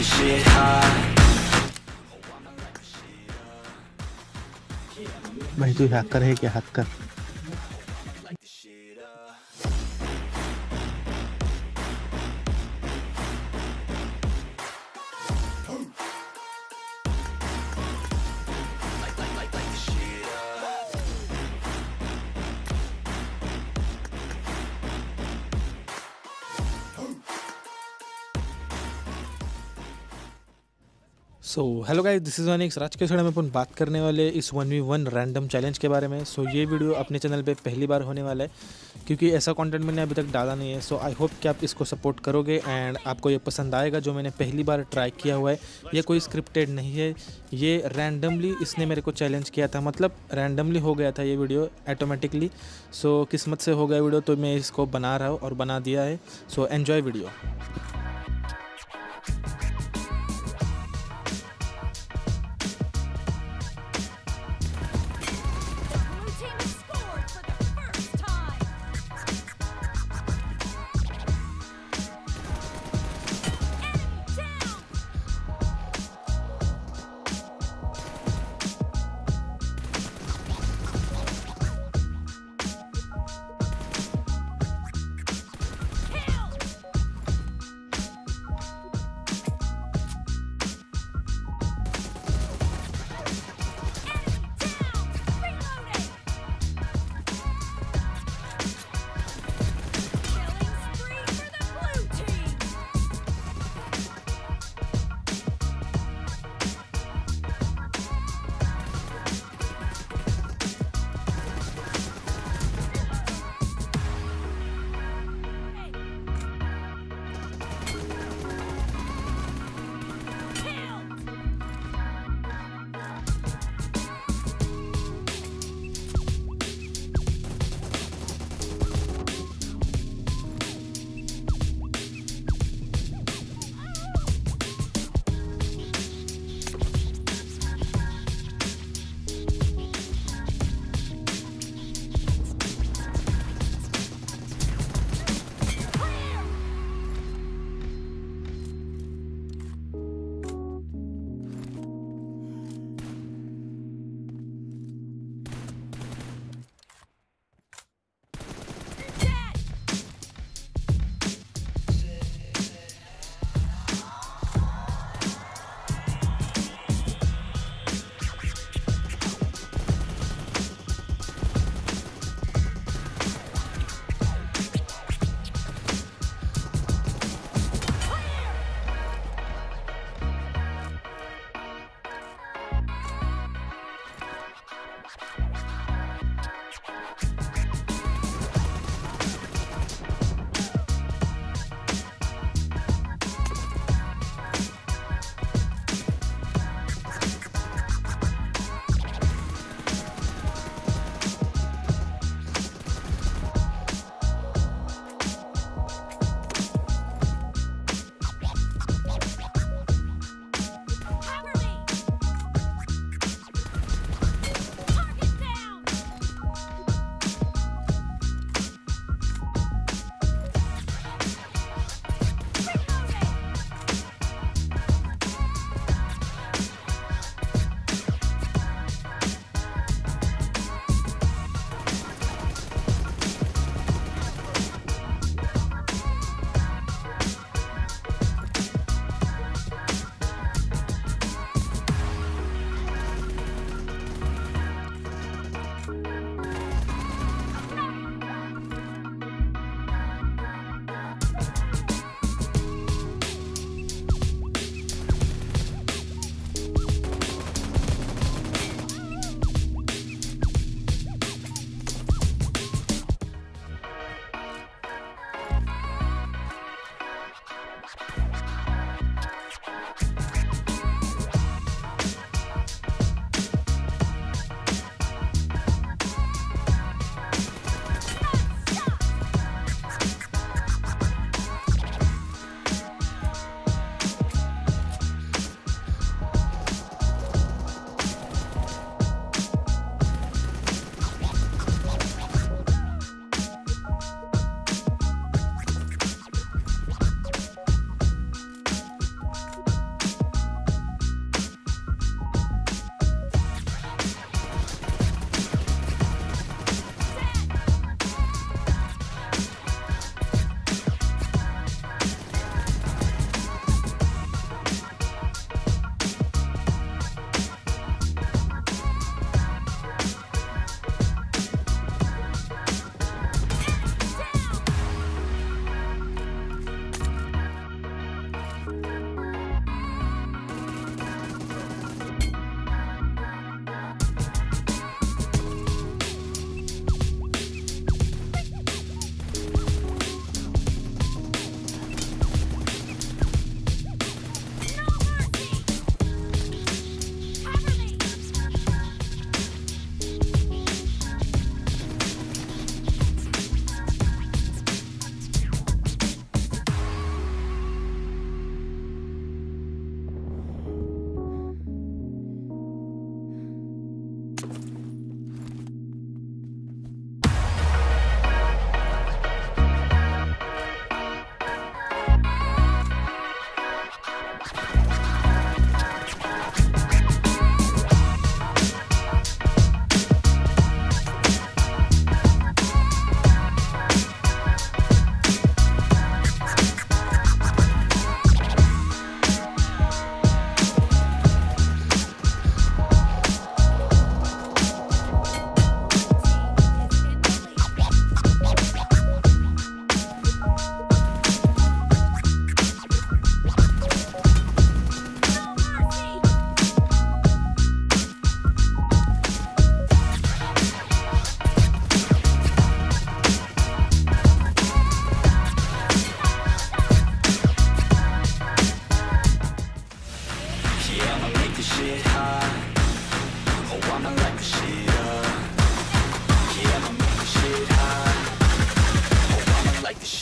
the shit high. भाई तू hacker है क्या hacker so hello guys this is अनिक्स आज के समय में अपन बात करने वाले इस one v one random challenge के बारे में। सो so, ये वीडियो अपने चैनल पे पहली बार होने वाला है क्योंकि ऐसा कंटेंट मैंने अभी तक डाला नहीं है। सो आई होप कि आप इसको सपोर्ट करोगे एंड आपको ये पसंद आएगा जो मैंने पहली बार ट्राई किया हुआ है। ये कोई स्क्रिप्टेड नहीं है। ये रैंडमली इसने मेरे को चैलेंज किया था। मतलब रैंडमली हो गया था ये वीडियो ऑटोमेटिकली सो so, किस्मत से हो गया वीडियो तो मैं इसको बना रहा हूँ और बना दिया है। So enjoy video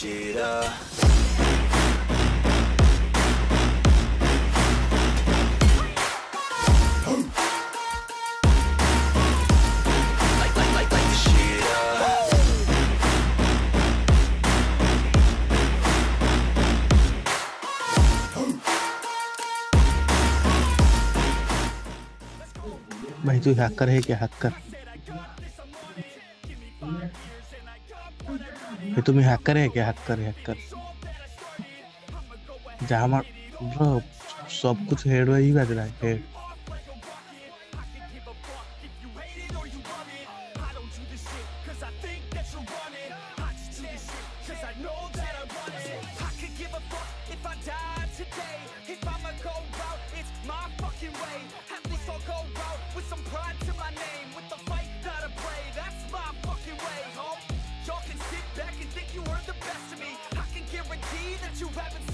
Vegeta. भाई तू हैकर है क्या? हैकर हे तुम्ही हॅकर आहे क्या हॅकर हॅकर जहाँ ब्रो सब कुछ हेड वही बज रहा है head. If I'ma go out, it's my fucking way. At least I'll go out with some pride to my name. you rapping